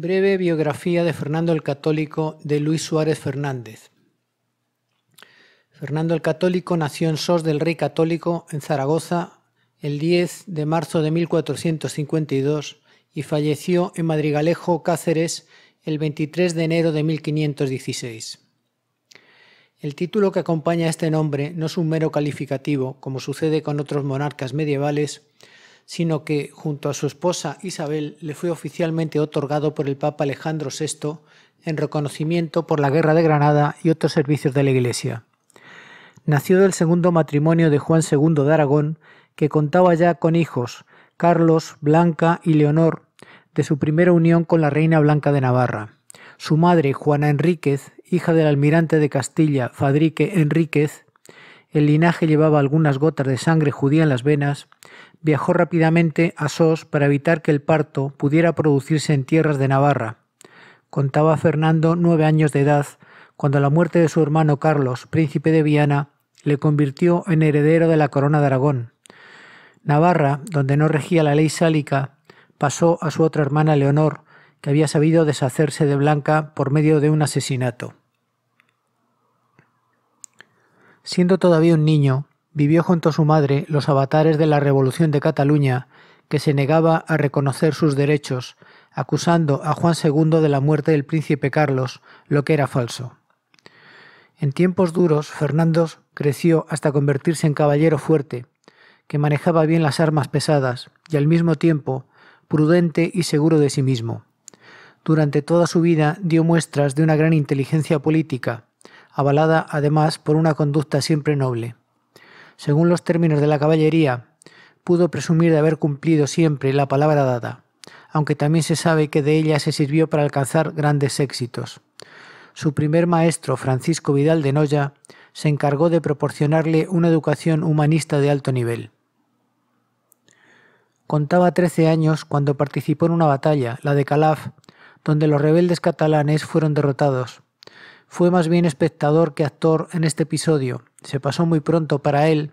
Breve biografía de Fernando el Católico de Luis Suárez Fernández. Fernando el Católico nació en Sos del Rey Católico, en Zaragoza, el 10 de marzo de 1452 y falleció en Madrigalejo, Cáceres, el 23 de enero de 1516. El título que acompaña a este nombre no es un mero calificativo, como sucede con otros monarcas medievales, sino que, junto a su esposa Isabel, le fue oficialmente otorgado por el Papa Alejandro VI en reconocimiento por la Guerra de Granada y otros servicios de la Iglesia. Nació del segundo matrimonio de Juan II de Aragón, que contaba ya con hijos, Carlos, Blanca y Leonor, de su primera unión con la reina Blanca de Navarra. Su madre, Juana Enríquez, hija del almirante de Castilla, Fadrique Enríquez, el linaje llevaba algunas gotas de sangre judía en las venas, viajó rápidamente a Sos para evitar que el parto pudiera producirse en tierras de Navarra. Contaba Fernando nueve años de edad cuando la muerte de su hermano Carlos, príncipe de Viana, le convirtió en heredero de la corona de Aragón. Navarra, donde no regía la ley sálica, pasó a su otra hermana Leonor, que había sabido deshacerse de Blanca por medio de un asesinato. Siendo todavía un niño, vivió junto a su madre los avatares de la Revolución de Cataluña, que se negaba a reconocer sus derechos, acusando a Juan II de la muerte del príncipe Carlos, lo que era falso. En tiempos duros, Fernando creció hasta convertirse en caballero fuerte, que manejaba bien las armas pesadas y al mismo tiempo prudente y seguro de sí mismo. Durante toda su vida dio muestras de una gran inteligencia política, avalada además por una conducta siempre noble según los términos de la caballería, pudo presumir de haber cumplido siempre la palabra dada, aunque también se sabe que de ella se sirvió para alcanzar grandes éxitos. Su primer maestro, Francisco Vidal de Noya, se encargó de proporcionarle una educación humanista de alto nivel. Contaba trece años cuando participó en una batalla, la de Calaf, donde los rebeldes catalanes fueron derrotados. Fue más bien espectador que actor en este episodio. Se pasó muy pronto para él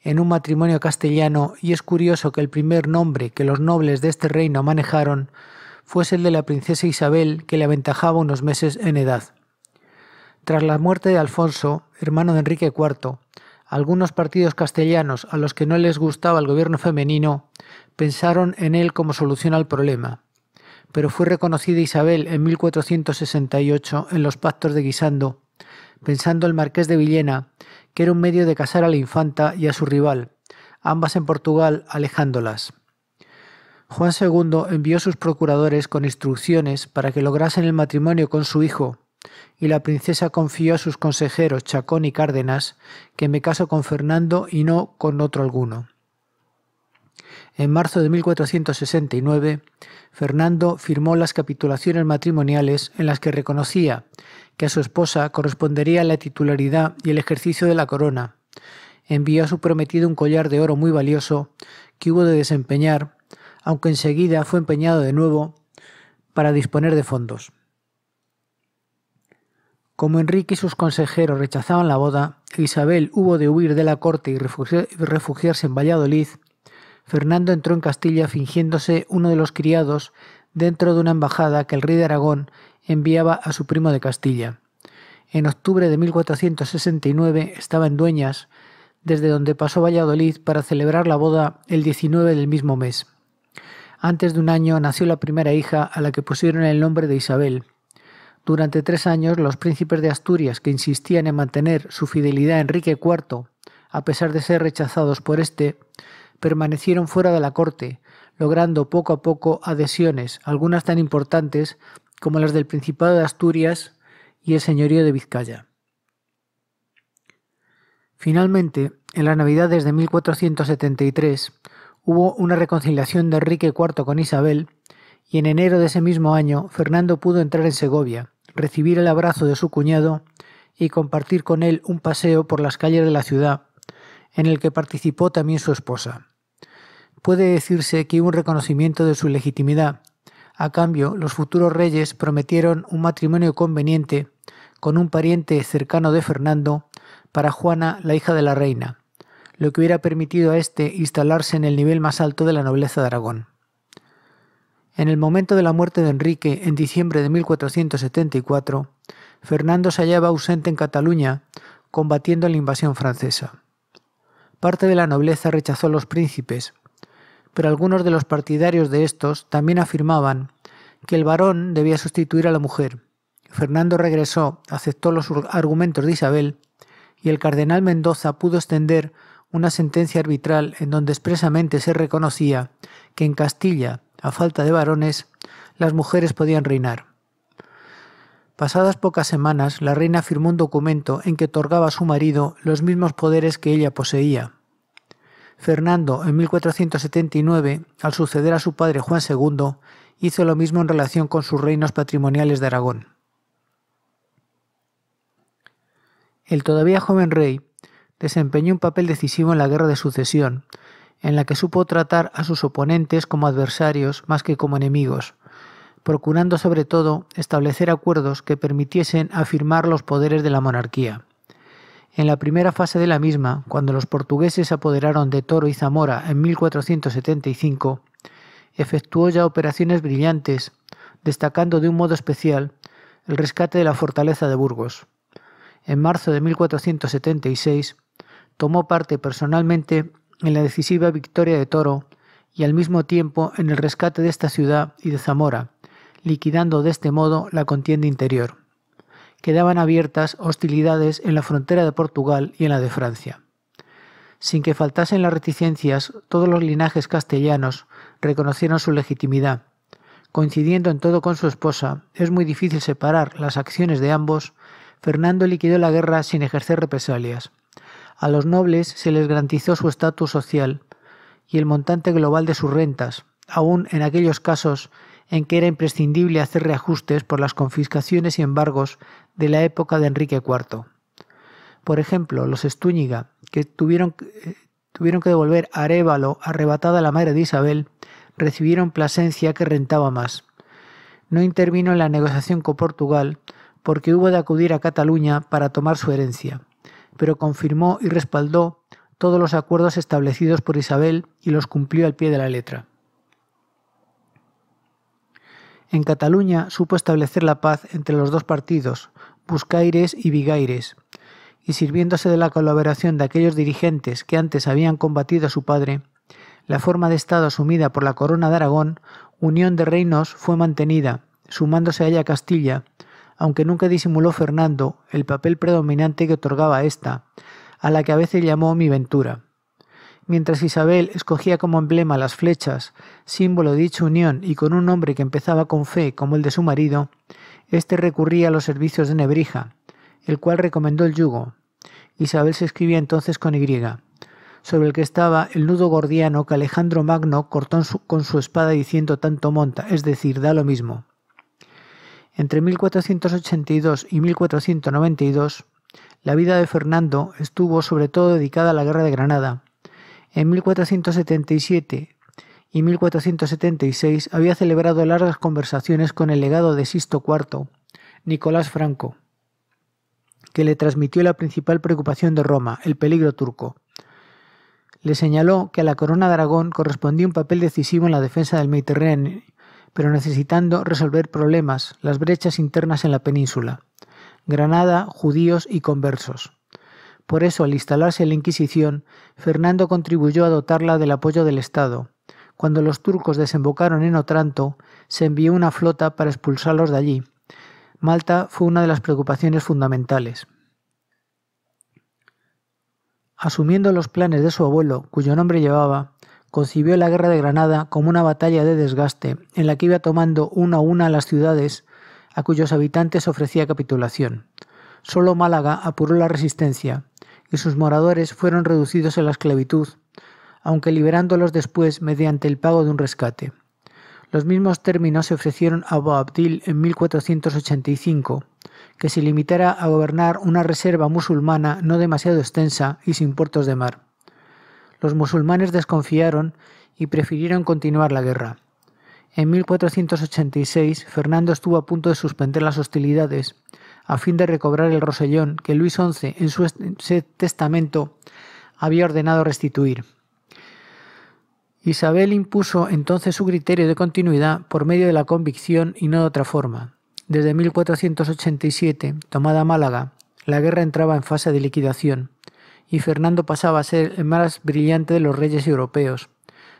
en un matrimonio castellano y es curioso que el primer nombre que los nobles de este reino manejaron fuese el de la princesa Isabel que le aventajaba unos meses en edad. Tras la muerte de Alfonso, hermano de Enrique IV, algunos partidos castellanos a los que no les gustaba el gobierno femenino pensaron en él como solución al problema pero fue reconocida Isabel en 1468 en los pactos de Guisando, pensando el marqués de Villena que era un medio de casar a la infanta y a su rival, ambas en Portugal alejándolas. Juan II envió sus procuradores con instrucciones para que lograsen el matrimonio con su hijo, y la princesa confió a sus consejeros Chacón y Cárdenas que me caso con Fernando y no con otro alguno. En marzo de 1469, Fernando firmó las capitulaciones matrimoniales en las que reconocía que a su esposa correspondería la titularidad y el ejercicio de la corona. Envió a su prometido un collar de oro muy valioso que hubo de desempeñar, aunque enseguida fue empeñado de nuevo para disponer de fondos. Como Enrique y sus consejeros rechazaban la boda, Isabel hubo de huir de la corte y refugiarse en Valladolid, Fernando entró en Castilla fingiéndose uno de los criados dentro de una embajada que el rey de Aragón enviaba a su primo de Castilla. En octubre de 1469 estaba en Dueñas, desde donde pasó Valladolid para celebrar la boda el 19 del mismo mes. Antes de un año nació la primera hija a la que pusieron el nombre de Isabel. Durante tres años los príncipes de Asturias que insistían en mantener su fidelidad a Enrique IV, a pesar de ser rechazados por éste, permanecieron fuera de la corte, logrando poco a poco adhesiones, algunas tan importantes como las del Principado de Asturias y el Señorío de Vizcaya. Finalmente, en las Navidades de 1473, hubo una reconciliación de Enrique IV con Isabel y en enero de ese mismo año Fernando pudo entrar en Segovia, recibir el abrazo de su cuñado y compartir con él un paseo por las calles de la ciudad, en el que participó también su esposa puede decirse que hubo un reconocimiento de su legitimidad. A cambio, los futuros reyes prometieron un matrimonio conveniente con un pariente cercano de Fernando para Juana, la hija de la reina, lo que hubiera permitido a éste instalarse en el nivel más alto de la nobleza de Aragón. En el momento de la muerte de Enrique, en diciembre de 1474, Fernando se hallaba ausente en Cataluña, combatiendo la invasión francesa. Parte de la nobleza rechazó a los príncipes, pero algunos de los partidarios de estos también afirmaban que el varón debía sustituir a la mujer. Fernando regresó, aceptó los argumentos de Isabel y el cardenal Mendoza pudo extender una sentencia arbitral en donde expresamente se reconocía que en Castilla, a falta de varones, las mujeres podían reinar. Pasadas pocas semanas, la reina firmó un documento en que otorgaba a su marido los mismos poderes que ella poseía. Fernando, en 1479, al suceder a su padre Juan II, hizo lo mismo en relación con sus reinos patrimoniales de Aragón. El todavía joven rey desempeñó un papel decisivo en la Guerra de Sucesión, en la que supo tratar a sus oponentes como adversarios más que como enemigos, procurando sobre todo establecer acuerdos que permitiesen afirmar los poderes de la monarquía. En la primera fase de la misma, cuando los portugueses se apoderaron de Toro y Zamora en 1475, efectuó ya operaciones brillantes, destacando de un modo especial el rescate de la fortaleza de Burgos. En marzo de 1476 tomó parte personalmente en la decisiva victoria de Toro y al mismo tiempo en el rescate de esta ciudad y de Zamora, liquidando de este modo la contienda interior. Quedaban abiertas hostilidades en la frontera de Portugal y en la de Francia. Sin que faltasen las reticencias, todos los linajes castellanos reconocieron su legitimidad. Coincidiendo en todo con su esposa, es muy difícil separar las acciones de ambos, Fernando liquidó la guerra sin ejercer represalias. A los nobles se les garantizó su estatus social y el montante global de sus rentas, aun en aquellos casos en que era imprescindible hacer reajustes por las confiscaciones y embargos de la época de Enrique IV. Por ejemplo, los Estúñiga, que tuvieron, eh, tuvieron que devolver a Arévalo arrebatada la madre de Isabel, recibieron Plasencia que rentaba más. No intervino en la negociación con Portugal porque hubo de acudir a Cataluña para tomar su herencia pero confirmó y respaldó todos los acuerdos establecidos por Isabel y los cumplió al pie de la letra. En Cataluña supo establecer la paz entre los dos partidos, Buscaires y Vigaires, y sirviéndose de la colaboración de aquellos dirigentes que antes habían combatido a su padre, la forma de Estado asumida por la Corona de Aragón, unión de reinos, fue mantenida, sumándose a ella Castilla, aunque nunca disimuló Fernando el papel predominante que otorgaba a ésta, a la que a veces llamó mi ventura. Mientras Isabel escogía como emblema las flechas, símbolo de dicha unión y con un nombre que empezaba con fe como el de su marido, éste recurría a los servicios de Nebrija, el cual recomendó el yugo. Isabel se escribía entonces con Y, sobre el que estaba el nudo gordiano que Alejandro Magno cortó con su espada diciendo tanto monta, es decir, da lo mismo. Entre 1482 y 1492, la vida de Fernando estuvo sobre todo dedicada a la Guerra de Granada. En 1477 y 1476 había celebrado largas conversaciones con el legado de Sisto IV, Nicolás Franco, que le transmitió la principal preocupación de Roma, el peligro turco. Le señaló que a la corona de Aragón correspondía un papel decisivo en la defensa del Mediterráneo pero necesitando resolver problemas, las brechas internas en la península. Granada, judíos y conversos. Por eso, al instalarse la Inquisición, Fernando contribuyó a dotarla del apoyo del Estado. Cuando los turcos desembocaron en Otranto, se envió una flota para expulsarlos de allí. Malta fue una de las preocupaciones fundamentales. Asumiendo los planes de su abuelo, cuyo nombre llevaba, concibió la guerra de Granada como una batalla de desgaste en la que iba tomando una a una las ciudades a cuyos habitantes ofrecía capitulación. Solo Málaga apuró la resistencia y sus moradores fueron reducidos a la esclavitud, aunque liberándolos después mediante el pago de un rescate. Los mismos términos se ofrecieron a Boabdil en 1485, que se limitara a gobernar una reserva musulmana no demasiado extensa y sin puertos de mar los musulmanes desconfiaron y prefirieron continuar la guerra. En 1486 Fernando estuvo a punto de suspender las hostilidades a fin de recobrar el Rosellón que Luis XI en su testamento había ordenado restituir. Isabel impuso entonces su criterio de continuidad por medio de la convicción y no de otra forma. Desde 1487, tomada Málaga, la guerra entraba en fase de liquidación y Fernando pasaba a ser el más brillante de los reyes europeos.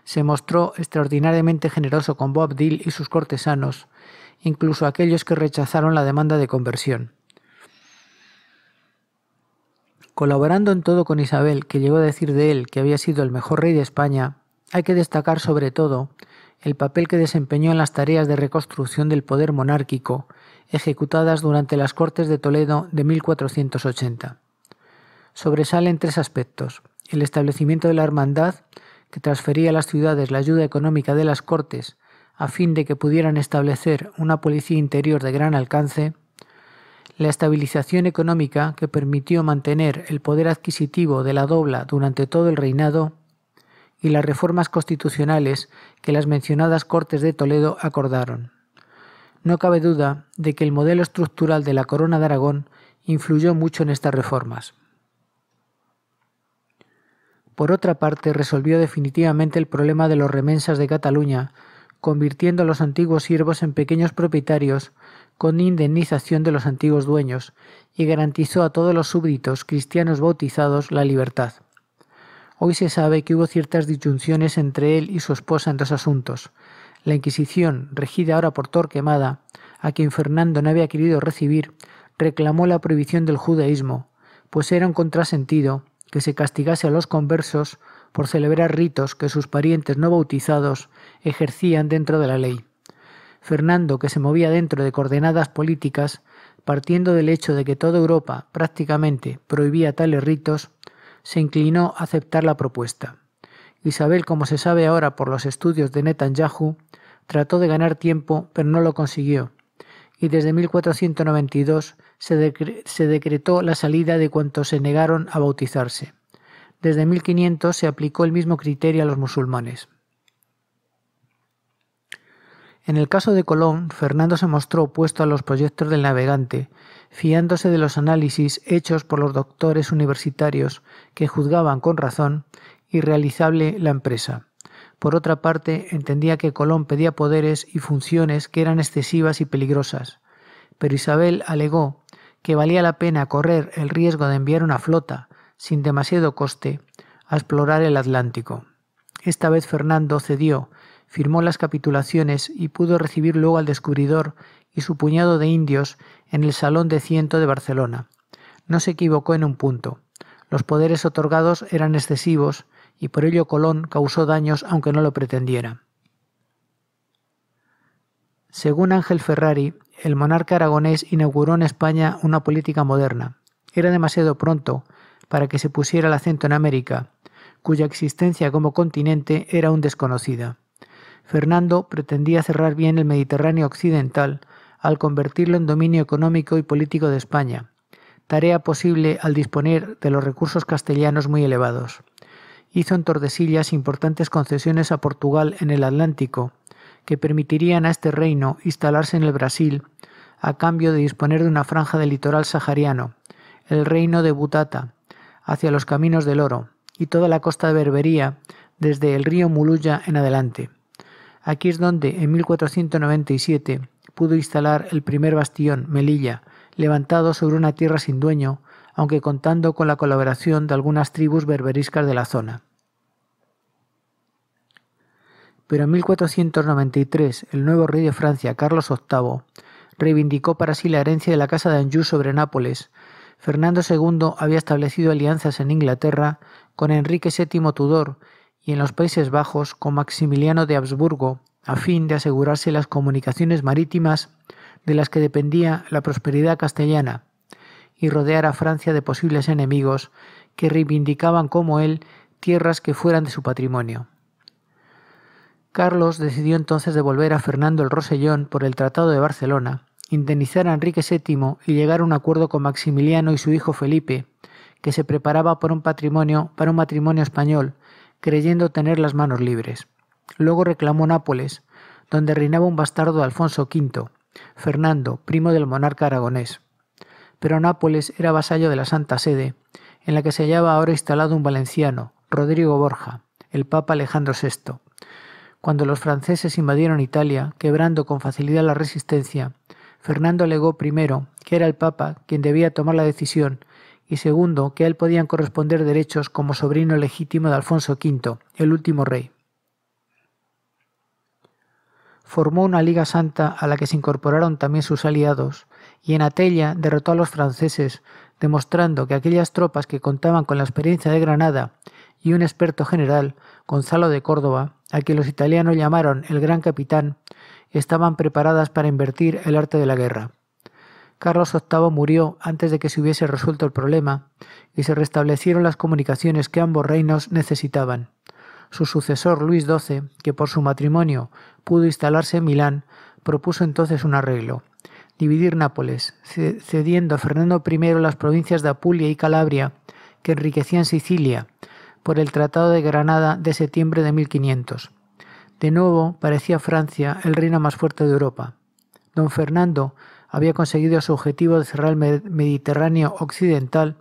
Se mostró extraordinariamente generoso con Boabdil y sus cortesanos, incluso aquellos que rechazaron la demanda de conversión. Colaborando en todo con Isabel, que llegó a decir de él que había sido el mejor rey de España, hay que destacar sobre todo el papel que desempeñó en las tareas de reconstrucción del poder monárquico ejecutadas durante las Cortes de Toledo de 1480 sobresalen tres aspectos. El establecimiento de la hermandad, que transfería a las ciudades la ayuda económica de las Cortes a fin de que pudieran establecer una policía interior de gran alcance, la estabilización económica que permitió mantener el poder adquisitivo de la dobla durante todo el reinado y las reformas constitucionales que las mencionadas Cortes de Toledo acordaron. No cabe duda de que el modelo estructural de la Corona de Aragón influyó mucho en estas reformas. Por otra parte, resolvió definitivamente el problema de los remensas de Cataluña, convirtiendo a los antiguos siervos en pequeños propietarios con indemnización de los antiguos dueños, y garantizó a todos los súbditos cristianos bautizados la libertad. Hoy se sabe que hubo ciertas disyunciones entre él y su esposa en dos asuntos. La Inquisición, regida ahora por Torquemada, a quien Fernando no había querido recibir, reclamó la prohibición del judaísmo, pues era un contrasentido que se castigase a los conversos por celebrar ritos que sus parientes no bautizados ejercían dentro de la ley. Fernando, que se movía dentro de coordenadas políticas, partiendo del hecho de que toda Europa prácticamente prohibía tales ritos, se inclinó a aceptar la propuesta. Isabel, como se sabe ahora por los estudios de Netanyahu, trató de ganar tiempo, pero no lo consiguió, y desde 1492 se, decretó la salida de cuantos se negaron a bautizarse. Desde 1500 se aplicó el mismo criterio a los musulmanes. En el caso de Colón, Fernando se mostró opuesto a los proyectos del navegante, fiándose de los análisis hechos por los doctores universitarios que juzgaban con razón irrealizable la empresa. Por otra parte, entendía que Colón pedía poderes y funciones que eran excesivas y peligrosas, pero Isabel alegó que valía la pena correr el riesgo de enviar una flota, sin demasiado coste, a explorar el Atlántico. Esta vez Fernando cedió, firmó las capitulaciones y pudo recibir luego al descubridor y su puñado de indios en el Salón de Ciento de Barcelona. No se equivocó en un punto. Los poderes otorgados eran excesivos y por ello Colón causó daños aunque no lo pretendiera. Según Ángel Ferrari, el monarca aragonés inauguró en España una política moderna. Era demasiado pronto para que se pusiera el acento en América, cuya existencia como continente era aún desconocida. Fernando pretendía cerrar bien el Mediterráneo occidental al convertirlo en dominio económico y político de España, tarea posible al disponer de los recursos castellanos muy elevados hizo en Tordesillas importantes concesiones a Portugal en el Atlántico, que permitirían a este reino instalarse en el Brasil a cambio de disponer de una franja del litoral sahariano, el reino de Butata, hacia los caminos del oro, y toda la costa de Berbería, desde el río Muluya en adelante. Aquí es donde, en 1497, pudo instalar el primer bastión, Melilla, levantado sobre una tierra sin dueño, aunque contando con la colaboración de algunas tribus berberiscas de la zona. Pero en 1493 el nuevo rey de Francia, Carlos VIII, reivindicó para sí la herencia de la Casa de Anjou sobre Nápoles. Fernando II había establecido alianzas en Inglaterra con Enrique VII Tudor y en los Países Bajos con Maximiliano de Habsburgo, a fin de asegurarse las comunicaciones marítimas de las que dependía la prosperidad castellana, y rodear a Francia de posibles enemigos que reivindicaban como él tierras que fueran de su patrimonio. Carlos decidió entonces devolver a Fernando el Rosellón por el Tratado de Barcelona, indemnizar a Enrique VII y llegar a un acuerdo con Maximiliano y su hijo Felipe, que se preparaba por un patrimonio para un matrimonio español, creyendo tener las manos libres. Luego reclamó Nápoles, donde reinaba un bastardo de Alfonso V, Fernando, primo del monarca aragonés pero Nápoles era vasallo de la Santa Sede, en la que se hallaba ahora instalado un valenciano, Rodrigo Borja, el Papa Alejandro VI, Cuando los franceses invadieron Italia, quebrando con facilidad la resistencia, Fernando alegó primero que era el Papa quien debía tomar la decisión y segundo que a él podían corresponder derechos como sobrino legítimo de Alfonso V, el último rey. Formó una Liga Santa a la que se incorporaron también sus aliados, y en Atella derrotó a los franceses, demostrando que aquellas tropas que contaban con la experiencia de Granada y un experto general, Gonzalo de Córdoba, a quien los italianos llamaron el Gran Capitán, estaban preparadas para invertir el arte de la guerra. Carlos VIII murió antes de que se hubiese resuelto el problema y se restablecieron las comunicaciones que ambos reinos necesitaban. Su sucesor Luis XII, que por su matrimonio pudo instalarse en Milán, propuso entonces un arreglo dividir Nápoles, cediendo a Fernando I las provincias de Apulia y Calabria, que enriquecían Sicilia, por el Tratado de Granada de septiembre de 1500. De nuevo parecía Francia el reino más fuerte de Europa. Don Fernando había conseguido su objetivo de cerrar el Mediterráneo occidental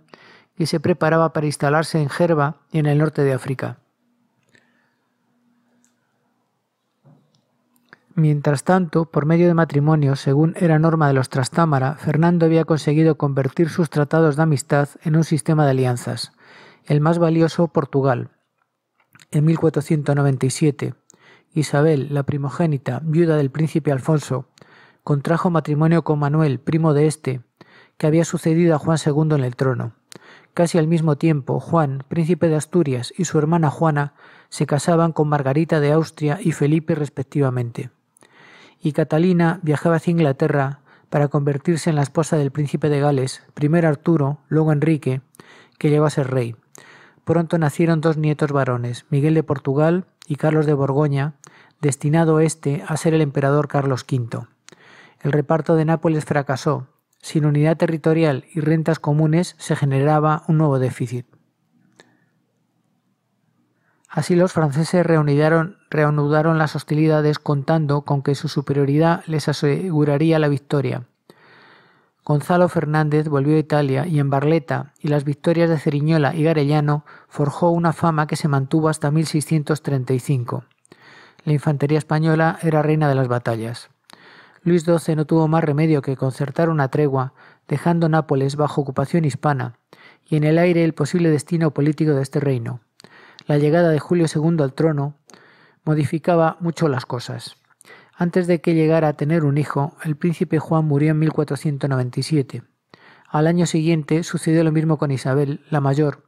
y se preparaba para instalarse en Gerba y en el norte de África. Mientras tanto, por medio de matrimonio, según era norma de los Trastámara, Fernando había conseguido convertir sus tratados de amistad en un sistema de alianzas. El más valioso, Portugal. En 1497, Isabel, la primogénita, viuda del príncipe Alfonso, contrajo matrimonio con Manuel, primo de éste, que había sucedido a Juan II en el trono. Casi al mismo tiempo, Juan, príncipe de Asturias, y su hermana Juana se casaban con Margarita de Austria y Felipe respectivamente y Catalina viajaba hacia Inglaterra para convertirse en la esposa del príncipe de Gales, primero Arturo, luego Enrique, que llegó a ser rey. Pronto nacieron dos nietos varones, Miguel de Portugal y Carlos de Borgoña, destinado este a ser el emperador Carlos V. El reparto de Nápoles fracasó. Sin unidad territorial y rentas comunes se generaba un nuevo déficit. Así los franceses reanudaron, las hostilidades contando con que su superioridad les aseguraría la victoria. Gonzalo Fernández volvió a Italia y en Barletta y las victorias de Ceriñola y Garellano forjó una fama que se mantuvo hasta 1635. La infantería española era reina de las batallas. Luis XII no tuvo más remedio que concertar una tregua, dejando Nápoles bajo ocupación hispana, y en el aire el posible destino político de este reino la llegada de Julio II al trono modificaba mucho las cosas. Antes de que llegara a tener un hijo, el príncipe Juan murió en 1497. Al año siguiente sucedió lo mismo con Isabel, la mayor,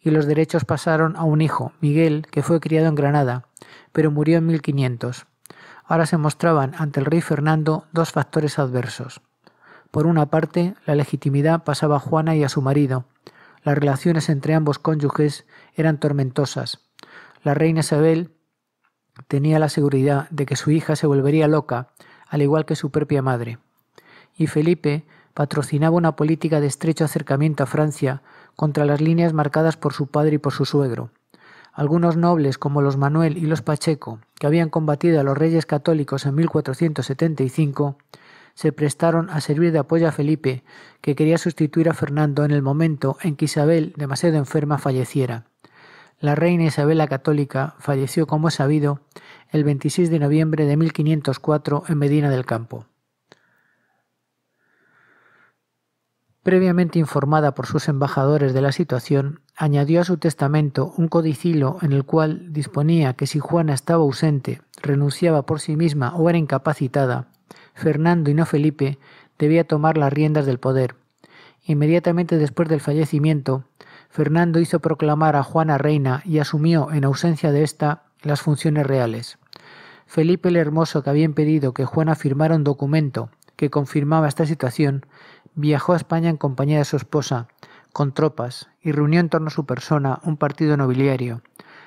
y los derechos pasaron a un hijo, Miguel, que fue criado en Granada, pero murió en 1500. Ahora se mostraban ante el rey Fernando dos factores adversos. Por una parte, la legitimidad pasaba a Juana y a su marido, las relaciones entre ambos cónyuges eran tormentosas. La reina Isabel tenía la seguridad de que su hija se volvería loca, al igual que su propia madre. Y Felipe patrocinaba una política de estrecho acercamiento a Francia contra las líneas marcadas por su padre y por su suegro. Algunos nobles como los Manuel y los Pacheco, que habían combatido a los reyes católicos en 1475, se prestaron a servir de apoyo a Felipe, que quería sustituir a Fernando en el momento en que Isabel, demasiado enferma, falleciera. La reina Isabel la Católica falleció, como es sabido, el 26 de noviembre de 1504 en Medina del Campo. Previamente informada por sus embajadores de la situación, añadió a su testamento un codicilo en el cual disponía que si Juana estaba ausente, renunciaba por sí misma o era incapacitada, Fernando y no Felipe debía tomar las riendas del poder. Inmediatamente después del fallecimiento, Fernando hizo proclamar a Juana reina y asumió, en ausencia de ésta, las funciones reales. Felipe el Hermoso, que había impedido que Juana firmara un documento que confirmaba esta situación, viajó a España en compañía de su esposa, con tropas, y reunió en torno a su persona un partido nobiliario.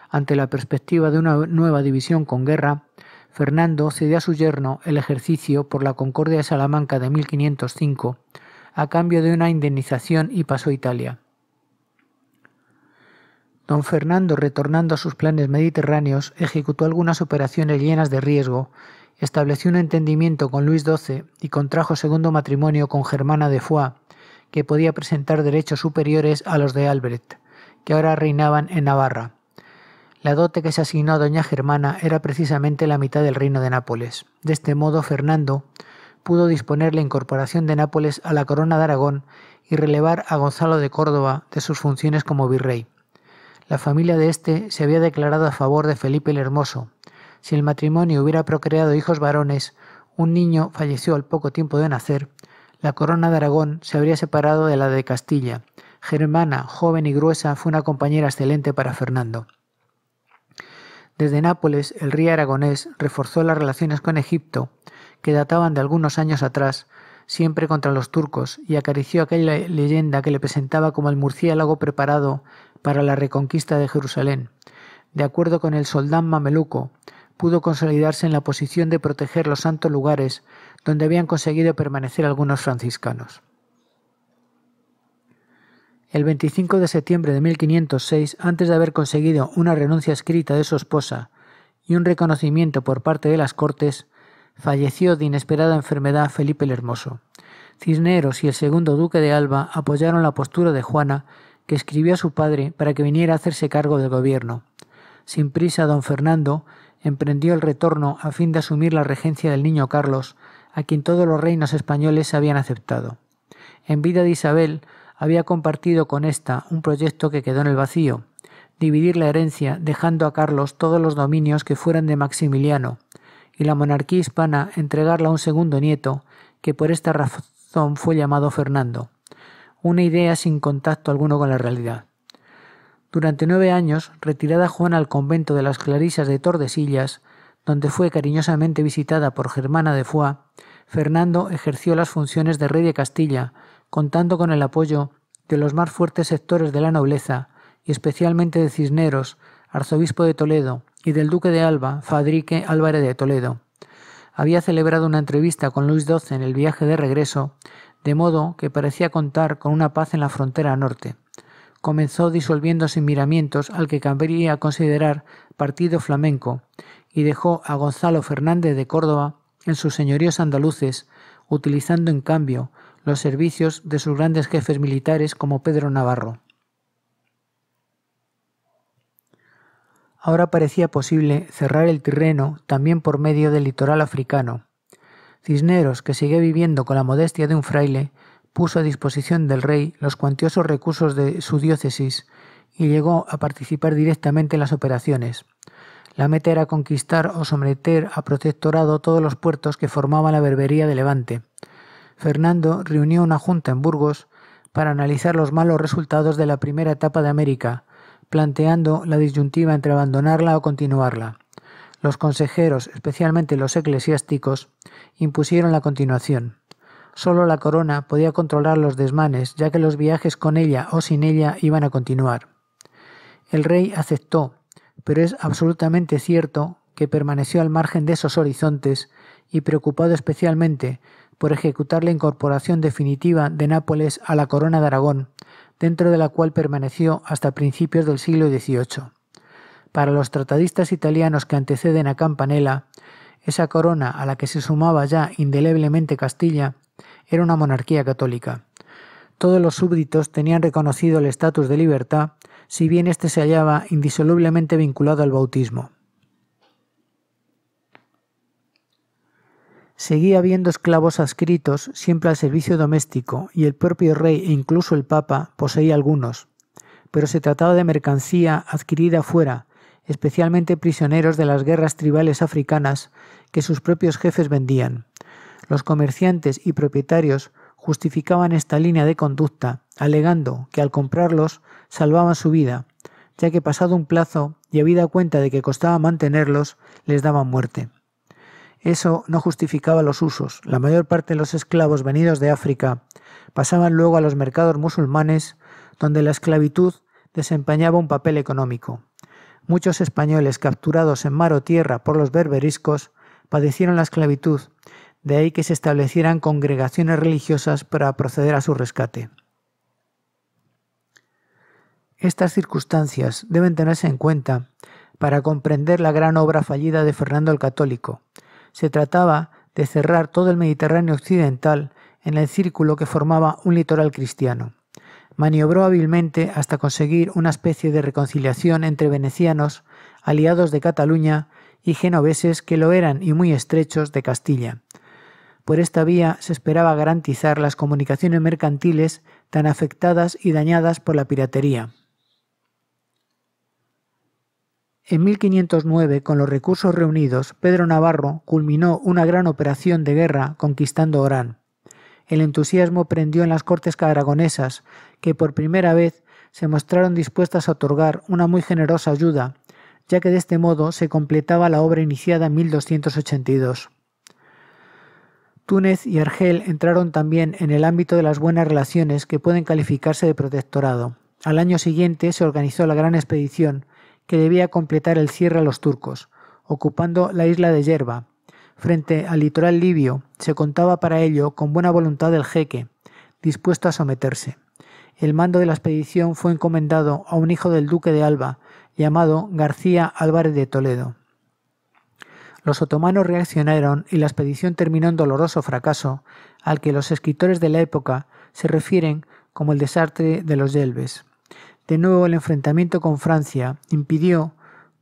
Ante la perspectiva de una nueva división con guerra, Fernando cedió a su yerno el ejercicio por la Concordia de Salamanca de 1505 a cambio de una indemnización y pasó a Italia. Don Fernando, retornando a sus planes mediterráneos, ejecutó algunas operaciones llenas de riesgo, estableció un entendimiento con Luis XII y contrajo segundo matrimonio con Germana de Foix, que podía presentar derechos superiores a los de Albrecht, que ahora reinaban en Navarra. La dote que se asignó a doña Germana era precisamente la mitad del reino de Nápoles. De este modo, Fernando pudo disponer la incorporación de Nápoles a la corona de Aragón y relevar a Gonzalo de Córdoba de sus funciones como virrey. La familia de éste se había declarado a favor de Felipe el Hermoso. Si el matrimonio hubiera procreado hijos varones, un niño falleció al poco tiempo de nacer, la corona de Aragón se habría separado de la de Castilla. Germana, joven y gruesa, fue una compañera excelente para Fernando. Desde Nápoles, el rey aragonés reforzó las relaciones con Egipto, que databan de algunos años atrás, siempre contra los turcos, y acarició aquella leyenda que le presentaba como el murciélago preparado para la reconquista de Jerusalén. De acuerdo con el soldán mameluco, pudo consolidarse en la posición de proteger los santos lugares donde habían conseguido permanecer algunos franciscanos. El 25 de septiembre de 1506, antes de haber conseguido una renuncia escrita de su esposa y un reconocimiento por parte de las Cortes, falleció de inesperada enfermedad Felipe el Hermoso. Cisneros y el segundo duque de Alba apoyaron la postura de Juana, que escribió a su padre para que viniera a hacerse cargo del gobierno. Sin prisa, don Fernando emprendió el retorno a fin de asumir la regencia del niño Carlos, a quien todos los reinos españoles habían aceptado. En vida de Isabel, había compartido con ésta un proyecto que quedó en el vacío, dividir la herencia dejando a Carlos todos los dominios que fueran de Maximiliano, y la monarquía hispana entregarla a un segundo nieto, que por esta razón fue llamado Fernando, una idea sin contacto alguno con la realidad. Durante nueve años, retirada Juana al convento de las Clarisas de Tordesillas, donde fue cariñosamente visitada por Germana de Foix, Fernando ejerció las funciones de rey de Castilla, contando con el apoyo de los más fuertes sectores de la nobleza, y especialmente de Cisneros, arzobispo de Toledo, y del duque de Alba, Fadrique Álvarez de Toledo. Había celebrado una entrevista con Luis XII en el viaje de regreso, de modo que parecía contar con una paz en la frontera norte. Comenzó disolviendo sin miramientos al que cabría considerar partido flamenco, y dejó a Gonzalo Fernández de Córdoba en sus señoríos andaluces, utilizando en cambio los servicios de sus grandes jefes militares como Pedro Navarro. Ahora parecía posible cerrar el terreno también por medio del litoral africano. Cisneros, que sigue viviendo con la modestia de un fraile, puso a disposición del rey los cuantiosos recursos de su diócesis y llegó a participar directamente en las operaciones. La meta era conquistar o someter a protectorado todos los puertos que formaban la berbería de Levante, Fernando reunió una junta en Burgos para analizar los malos resultados de la primera etapa de América, planteando la disyuntiva entre abandonarla o continuarla. Los consejeros, especialmente los eclesiásticos, impusieron la continuación. Solo la corona podía controlar los desmanes, ya que los viajes con ella o sin ella iban a continuar. El rey aceptó, pero es absolutamente cierto que permaneció al margen de esos horizontes y preocupado especialmente por ejecutar la incorporación definitiva de Nápoles a la corona de Aragón, dentro de la cual permaneció hasta principios del siglo XVIII. Para los tratadistas italianos que anteceden a Campanella, esa corona a la que se sumaba ya indeleblemente Castilla era una monarquía católica. Todos los súbditos tenían reconocido el estatus de libertad, si bien éste se hallaba indisolublemente vinculado al bautismo. Seguía habiendo esclavos adscritos siempre al servicio doméstico, y el propio rey e incluso el papa poseía algunos, pero se trataba de mercancía adquirida fuera, especialmente prisioneros de las guerras tribales africanas que sus propios jefes vendían. Los comerciantes y propietarios justificaban esta línea de conducta, alegando que al comprarlos salvaban su vida, ya que pasado un plazo y habida cuenta de que costaba mantenerlos, les daban muerte. Eso no justificaba los usos. La mayor parte de los esclavos venidos de África pasaban luego a los mercados musulmanes, donde la esclavitud desempeñaba un papel económico. Muchos españoles capturados en mar o tierra por los berberiscos padecieron la esclavitud, de ahí que se establecieran congregaciones religiosas para proceder a su rescate. Estas circunstancias deben tenerse en cuenta para comprender la gran obra fallida de Fernando el Católico, se trataba de cerrar todo el Mediterráneo occidental en el círculo que formaba un litoral cristiano. Maniobró hábilmente hasta conseguir una especie de reconciliación entre venecianos, aliados de Cataluña, y genoveses que lo eran y muy estrechos de Castilla. Por esta vía se esperaba garantizar las comunicaciones mercantiles tan afectadas y dañadas por la piratería. En 1509, con los recursos reunidos, Pedro Navarro culminó una gran operación de guerra conquistando Orán. El entusiasmo prendió en las cortes aragonesas, que por primera vez se mostraron dispuestas a otorgar una muy generosa ayuda, ya que de este modo se completaba la obra iniciada en 1282. Túnez y Argel entraron también en el ámbito de las buenas relaciones que pueden calificarse de protectorado. Al año siguiente se organizó la gran expedición que debía completar el cierre a los turcos, ocupando la isla de Yerba. Frente al litoral libio se contaba para ello con buena voluntad del jeque, dispuesto a someterse. El mando de la expedición fue encomendado a un hijo del duque de Alba, llamado García Álvarez de Toledo. Los otomanos reaccionaron y la expedición terminó en doloroso fracaso, al que los escritores de la época se refieren como el desastre de los Yelves. De nuevo el enfrentamiento con Francia impidió,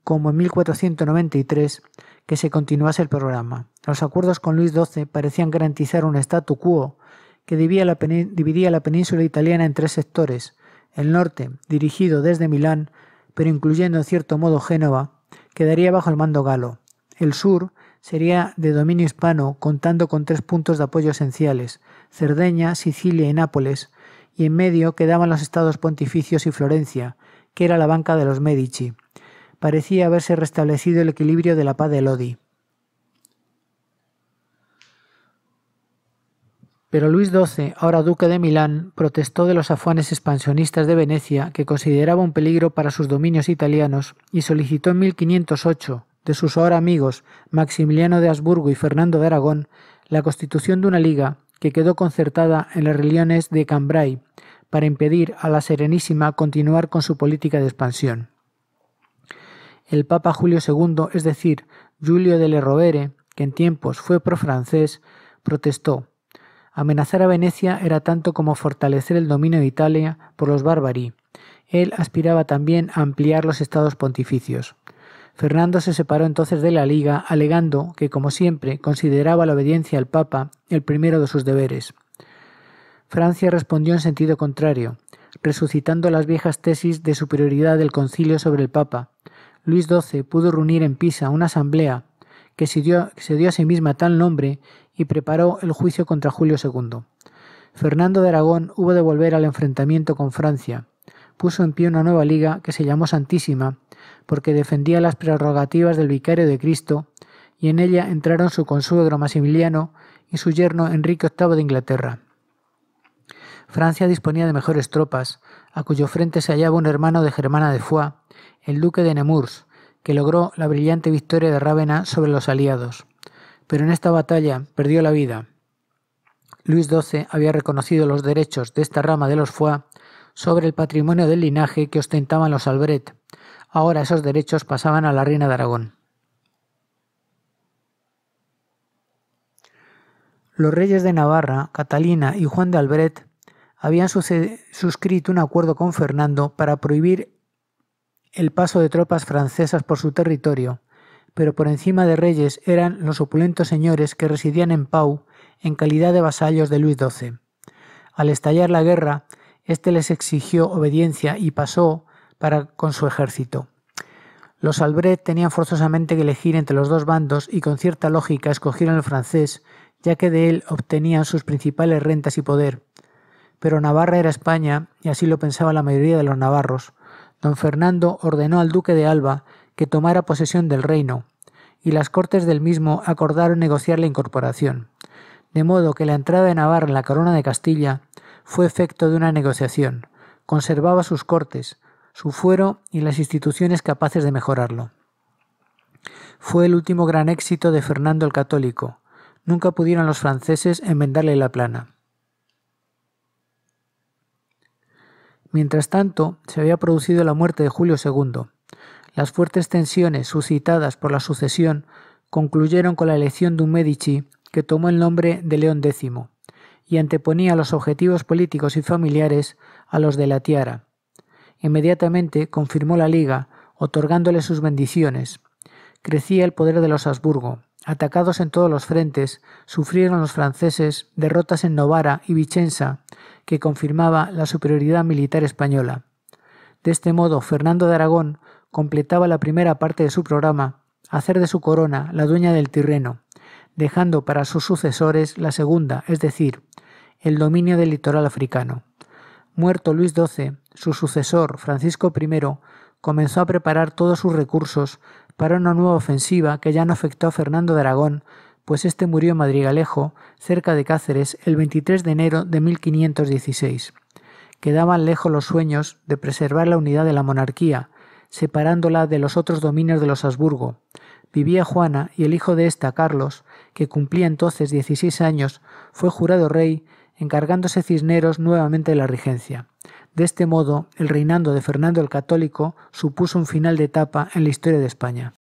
como en 1493, que se continuase el programa. Los acuerdos con Luis XII parecían garantizar un statu quo que dividía la, dividía la península italiana en tres sectores, el norte, dirigido desde Milán, pero incluyendo en cierto modo Génova, quedaría bajo el mando galo. El sur sería de dominio hispano, contando con tres puntos de apoyo esenciales, Cerdeña, Sicilia y Nápoles, y en medio quedaban los estados pontificios y Florencia, que era la banca de los Medici. Parecía haberse restablecido el equilibrio de la paz de Lodi. Pero Luis XII, ahora duque de Milán, protestó de los afanes expansionistas de Venecia, que consideraba un peligro para sus dominios italianos, y solicitó en 1508 de sus ahora amigos Maximiliano de Habsburgo y Fernando de Aragón la constitución de una liga que quedó concertada en las religiones de Cambrai para impedir a la Serenísima continuar con su política de expansión. El Papa Julio II, es decir, Julio de Le Rovere, que en tiempos fue pro-francés, protestó. Amenazar a Venecia era tanto como fortalecer el dominio de Italia por los bárbari. Él aspiraba también a ampliar los estados pontificios. Fernando se separó entonces de la Liga, alegando que, como siempre, consideraba la obediencia al Papa el primero de sus deberes. Francia respondió en sentido contrario, resucitando las viejas tesis de superioridad del concilio sobre el Papa. Luis XII pudo reunir en Pisa una asamblea que se dio, se dio a sí misma tal nombre y preparó el juicio contra Julio II. Fernando de Aragón hubo de volver al enfrentamiento con Francia. Puso en pie una nueva liga que se llamó Santísima porque defendía las prerrogativas del vicario de Cristo, y en ella entraron su consuegro Maximiliano y su yerno Enrique VIII de Inglaterra. Francia disponía de mejores tropas, a cuyo frente se hallaba un hermano de Germana de Foix, el duque de Nemours, que logró la brillante victoria de Rávena sobre los aliados. Pero en esta batalla perdió la vida. Luis XII había reconocido los derechos de esta rama de los Foix sobre el patrimonio del linaje que ostentaban los Albret, Ahora esos derechos pasaban a la reina de Aragón. Los reyes de Navarra, Catalina y Juan de Albret, habían suscrito un acuerdo con Fernando para prohibir el paso de tropas francesas por su territorio, pero por encima de reyes eran los opulentos señores que residían en Pau en calidad de vasallos de Luis XII. Al estallar la guerra, éste les exigió obediencia y pasó para con su ejército. Los Albret tenían forzosamente que elegir entre los dos bandos y con cierta lógica escogieron el francés, ya que de él obtenían sus principales rentas y poder. Pero Navarra era España, y así lo pensaba la mayoría de los navarros. Don Fernando ordenó al duque de Alba que tomara posesión del reino, y las cortes del mismo acordaron negociar la incorporación. De modo que la entrada de Navarra en la corona de Castilla fue efecto de una negociación. Conservaba sus cortes, su fuero y las instituciones capaces de mejorarlo. Fue el último gran éxito de Fernando el Católico. Nunca pudieron los franceses enmendarle la plana. Mientras tanto, se había producido la muerte de Julio II. Las fuertes tensiones suscitadas por la sucesión concluyeron con la elección de un Medici que tomó el nombre de León X y anteponía los objetivos políticos y familiares a los de la tiara, Inmediatamente confirmó la Liga, otorgándole sus bendiciones. Crecía el poder de los Habsburgo. Atacados en todos los frentes, sufrieron los franceses derrotas en Novara y Vicenza, que confirmaba la superioridad militar española. De este modo, Fernando de Aragón completaba la primera parte de su programa, hacer de su corona la dueña del Tirreno, dejando para sus sucesores la segunda, es decir, el dominio del litoral africano. Muerto Luis XII, su sucesor, Francisco I, comenzó a preparar todos sus recursos para una nueva ofensiva que ya no afectó a Fernando de Aragón, pues este murió en Madrigalejo, cerca de Cáceres, el 23 de enero de 1516. Quedaban lejos los sueños de preservar la unidad de la monarquía, separándola de los otros dominios de los Habsburgo. Vivía Juana y el hijo de ésta, Carlos, que cumplía entonces 16 años, fue jurado rey, encargándose Cisneros nuevamente de la regencia. De este modo, el reinando de Fernando el Católico supuso un final de etapa en la historia de España.